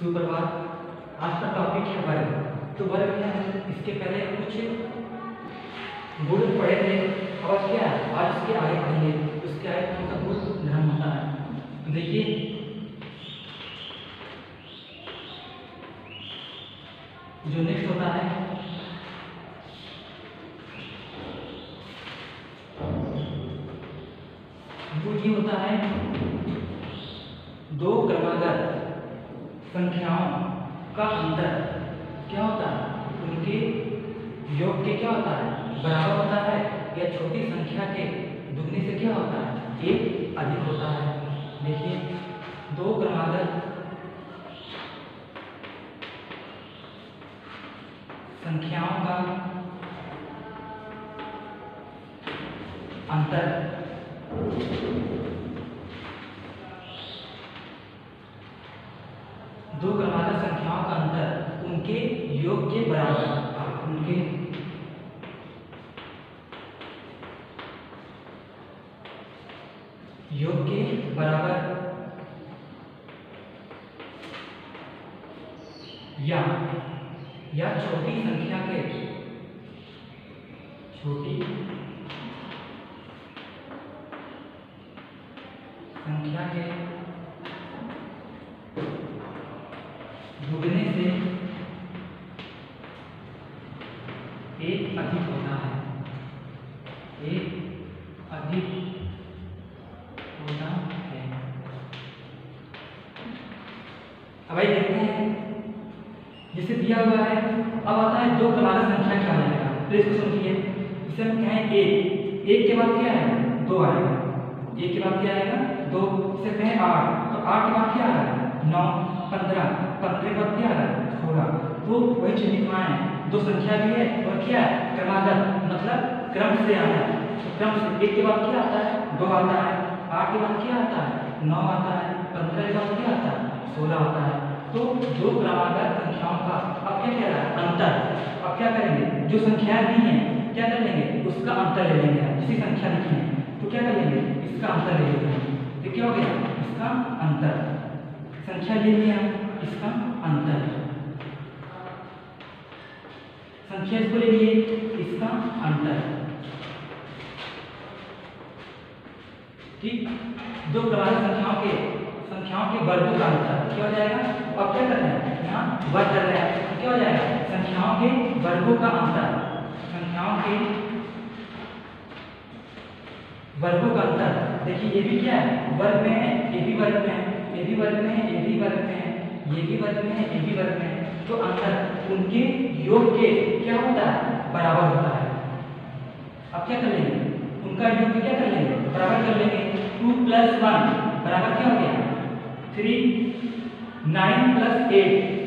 सुप्रभात आज का टॉपिक है। वर्ग तो वर्ग में हम इसके पहले कुछ गुण पढ़े थे और क्या है? आज इसके आगे पढ़ेंगे उसके आगे कौन गुण धर्म होता है। देखिए। जो नेक्स्ट होता है। वो ये होता है। दो क्रमागत संख्याओं का अंतर क्या होता है? उनके योग के क्या होता है? बराबर होता है या छोटी संख्या के दुगने से क्या होता है? एक अधिक होता है। देखिए, दो क्रमागत संख्याओं का अंतर दो क्रमागत संख्याओं का अंतर उनके योग के बराबर उनके योग के बराबर या या छोटी संख्या के, छोटी संख्या के दुगने से एक अधिक होता है। एक अब भाई देखते हैं। जिसे दिया हुआ है, अब आता है दो क्रमागत संख्या क्या आएगा तो इसको समझिए। इसे हम कहें एक एक के बाद क्या है दो आएगा। एक के बाद क्या आएगा? दो। इसे कहें आठ। तो आठ के बाद क्या आ रहा है? नौ, पंद्रह। पंद्रह के बाद क्या आएगा सोलह। तो वही चीज़ हैं। दो संख्या भी है और क्या है? क्रमागत। मतलब क्रम से आना है। तो क्रम से एक के बाद क्या आता है? दो आता है। आठ के बाद क्या आता है? नौ आता है। पंद्रह के बाद क्या आता है? सोलह आता है। तो दो क्रमागत संख्याओं का अब क्या कह रहा है? अंतर। अब क्या करेंगे? जो संख्याएँ दी हैं, क्या कर लेंगे? उसका अंतर ले लेंगे जिसी संख्या लिखी है। तो क्या कर लेंगे? इसका अंतर ले हैं। तो क्या हो गया? इसका अंतर। संख्या ले लिया हम। इसका अंतर। संख्या इसको ले लिए। इसका अंतर। ठीक? दो क्रमागत संख्याओं के संख्याओं के वर्गों का अंतर। क्या हो जाएगा? अब क्या कर रहे हैं? यहाँ वर्ग कर रहे हैं तो क्या हो जाएगा? संख्याओं के वर्गों का अंतर। संख्याओं के वर्गों का अंतर। देखिए, ये भी क्या है? वर्ग में है, ये भी वर्ग में है, ये भी वर्ग में है, ये भी वर्ग में है, ये भी वर्ग में है, ये भी वर्ग में है। तो अंतर उनके योग के क्या होता है? बराबर होता है। अब क्या कर लेंगे? उनका योग क्या कर लेंगे? बराबर कर लेंगे। Two plus one. Three nine plus eight